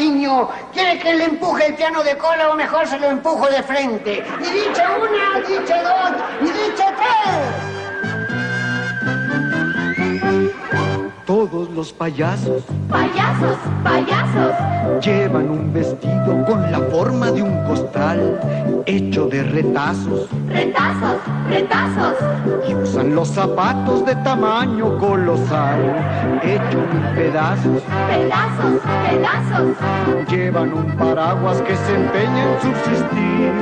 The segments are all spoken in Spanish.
Patiño. ¿Quiere que le empuje el piano de cola o mejor se lo empujo de frente? Y dice una, dice dos y dice tres. Todos los payasos Payasos, payasos, llevan un vestido con la forma de un costal hecho de retazos retazos, retazos, y usan los zapatos de tamaño colosal hecho mil pedazos. pedazos, pedazos. Llevan un paraguas que se empeña en subsistir.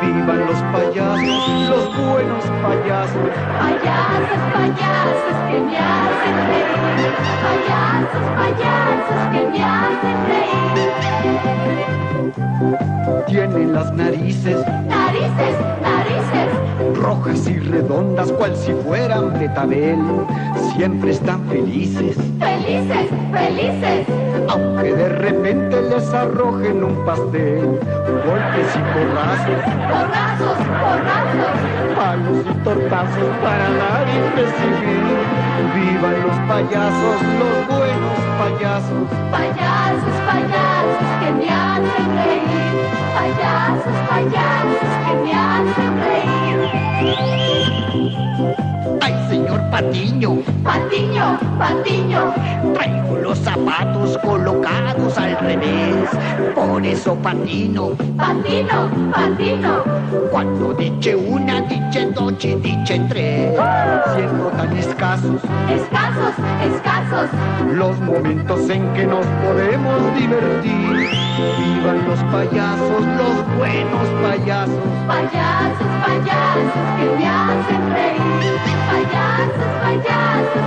Vivan los payasos, los buenos payasos. Payasos, payasos que me hacen reír. Payasos, payasos que me hacen reír. Tienen las narices Narices, narices, rojas y redondas, cual si fueran betabel. Siempre están felices, felices, felices. Aunque de repente les arrojen un pastel. Golpes y porrazos, Porrazos, porrazos. palos y tortazos para dar y recibir. Vivan los payasos, los buenos payasos. Payasos, payasos que me hacen reír. Payasos, payasos que me hacen reír. Patiño, Patiño, patiño, traigo los zapatos colocados al revés. Por eso patino. patino, patino. Cuando dice una, dice dos y dice tres. Siendo tan escasos Escasos, escasos. los momentos en que nos podemos divertir. Vivan los payasos, los buenos payasos. Payasos, payasos que me hacen reír. Payasos, payasos que me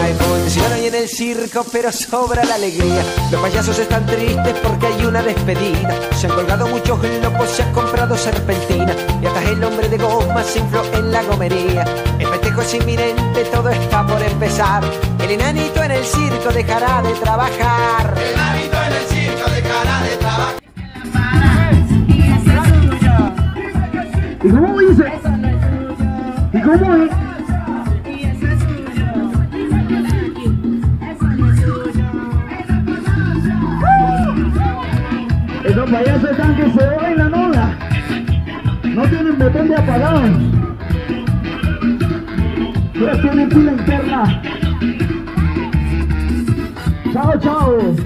hay función hoy en el circo, pero sobra la alegría. Los payasos están tristes porque hay una despedida. Se han colgado muchos locos, se han comprado serpentina. Y hasta el hombre de goma se infló en la gomería. El festejo es inminente, todo está por empezar. El enanito en el circo dejará de trabajar. ¿Y cómo dice? ¿Y cómo es? Esos payasos están que se la nola. No tienen botón de apagado. Ya tienen pila interna. Chao, chao.